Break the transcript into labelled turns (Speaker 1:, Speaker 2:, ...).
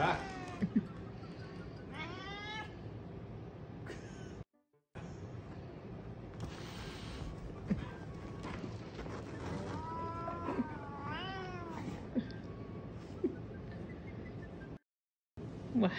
Speaker 1: Ha.
Speaker 2: What?